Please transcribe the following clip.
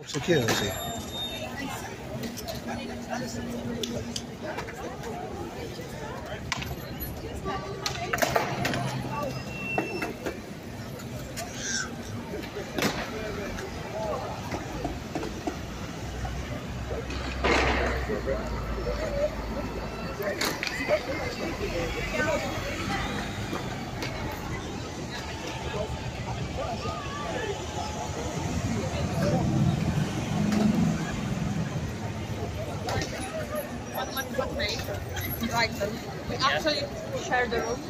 Isso aqui é assim. Thank security. Brighton. We actually share the room.